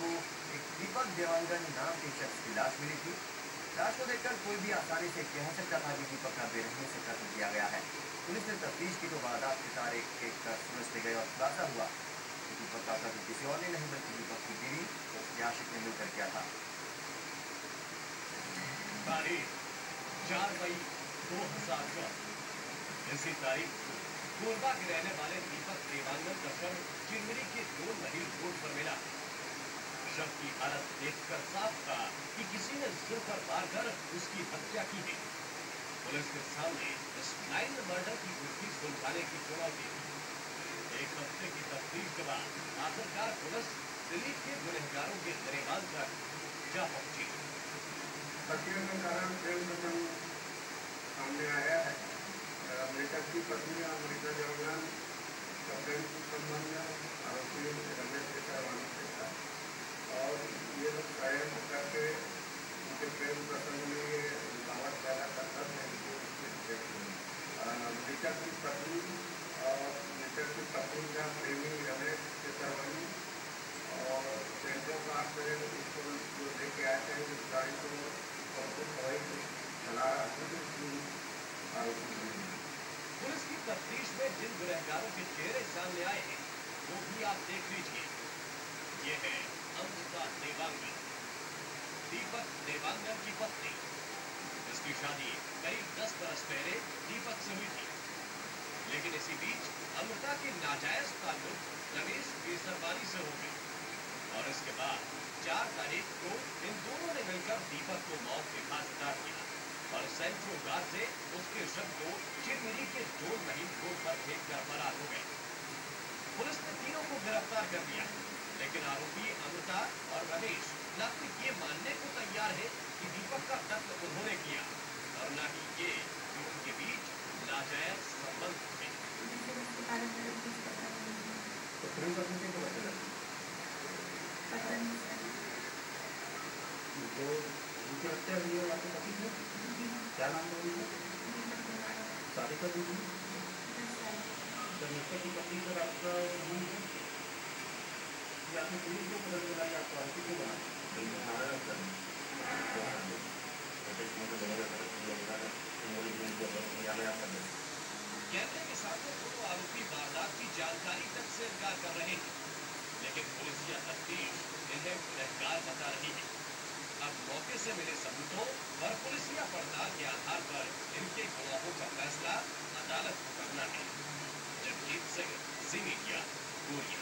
को एक दीपक देवांगन नाम के शख्स की लाश मिली थी। लाश को देखकर कोई भी आसानी से कह सकता था कि दीपक का बेरहमी से कत्ल किया गया है। पुलिस ने तफ्तीश की तो वारदात के तार एक एक कर समझते गए और खुलासा हुआ कि दीपक का कत्ल किसी और ने नहीं, बल्कि दीपक की बीवी और आशिक ने मिलकर किया था। चार मई दो हज़ार चौदह इसी तारीख कोरबा के रहने वाले दीपक देवांगन का शव चिरमिरी के दो नदी रोड पर मिला शव की हालत देखकर साफ़ था कि किसी ने सिर पर मारकर उसकी हत्या की है। पुलिस के सामने ब्लाइंड मर्डर की गुत्थी सुलझाने की चुनौती। एक हफ़्ते की तफ्तीश के बाद आखिरकार पुलिस दिल्ली के गुनहगारों के गिरेबान तक जा पहुँची। हत्या का कारण प्रेम संबंध सामने आया है। मृतक की पत्नी और मृतक प्रेम संबंध रमेश के सहवानी से था और ये लोग प्रयास करके उनके प्रेम प्रसंग में ये रुकावट पैदा करता था इनको उसके प्रेम में। अ, मृतक की पत्नी और की पत्नी का प्रेमी रमेश और पार्क से उसको जो लेके आए थे उस गाड़ी को चला। पुलिस की तफ्तीश में जिन गुनहगारों के चेहरे सामने आए हैं, वो भी आप देख लीजिए ये है अमृता देवांगन दीपक देवांगन की पत्नी इसकी शादी करीब 10 बरस पहले दीपक से हुई थी लेकिन इसी बीच अमृता के नाजायज ताल्लुक रमेश केसरवानी से हो गए। और इसके बाद चार तारीख को इन दोनों ने मिलकर दीपक को मौत के घाट उतार दिया और सेंट्रो गार्ड से उसके शव को चिरमिरी के दो महीन रोड पर फेंक कर फरार हो गए। पुलिस ने तीनों को गिरफ़्तार कर लिया, लेकिन आरोपी अमृता और रमेश न तो ये मानने को तैयार है कि दीपक का तत्व उन्होंने किया और न ही ये कि उनके बीच नाजायज संबंध थे तो प्रेम पत्नी से पता चला तो उनकी हत्या हुई है आपके पति से क्या नाम है शादी कर दी थी तो मृतक की पत्नी पर आपका संबंध है कि आपने पुलिस को पता चला या आपको आरोपी को बना के दोनों आरोपी वारदात की जानकारी तक से इनकार कर रहे हैं। लेकिन पुलिस या तफ्तीश इन्हें गुनहगार बता रही है। अब मौके से मिले सबूतों और पुलिसिया पड़ताल के आधार पर इनके गवाहों का फैसला अदालत को करना है। Jagjit Singh ji media, Korea.